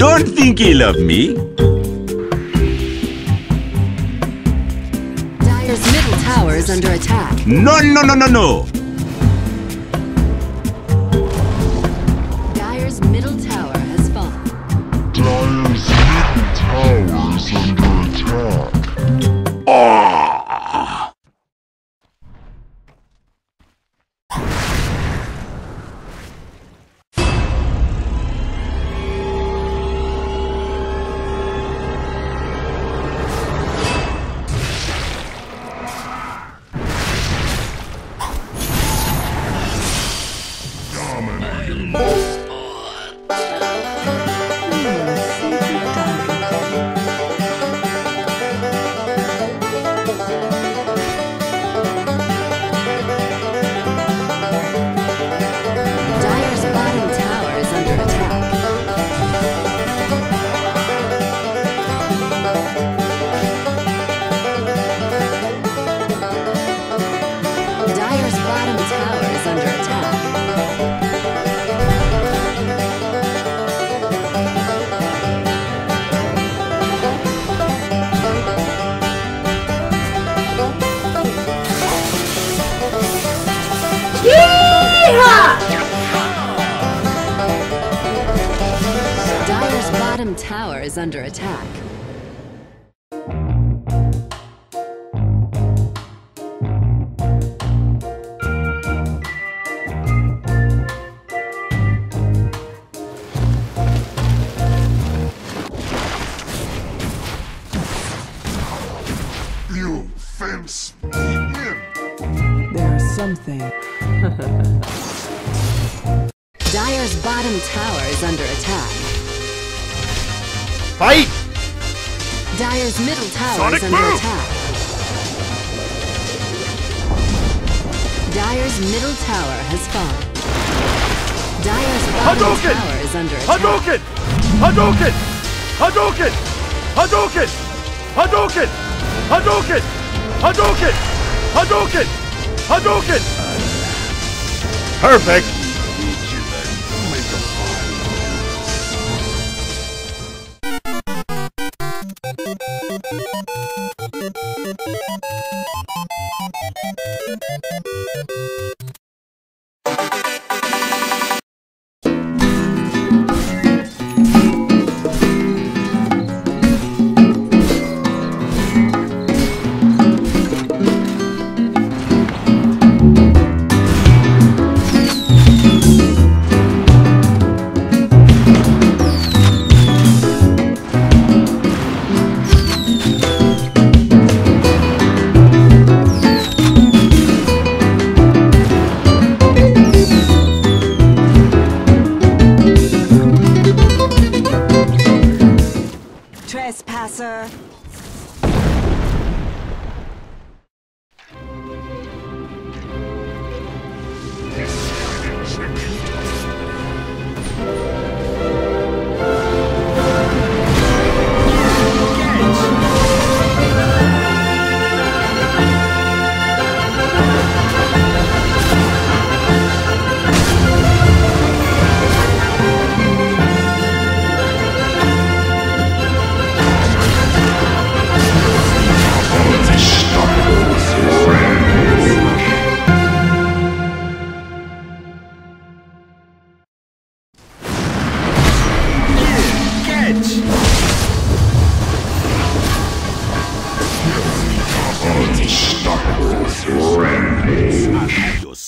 Don't think ill of me. Under attack. No, no, no, no, no. Oh, tower is under attack. You fence me in. There's something. Dire's bottom tower is under attack. Fight! Dire's middle tower Sonic is under boom! attack. Dire's middle tower has fallen. Dire's bottom Hadouken! tower is under attack. Hadouken! Hadouken! Hadouken! Hadouken! Hadouken! Hadouken! Hadouken! Hadouken! Hadouken! Perfect! you 네. Unstoppable Rampage.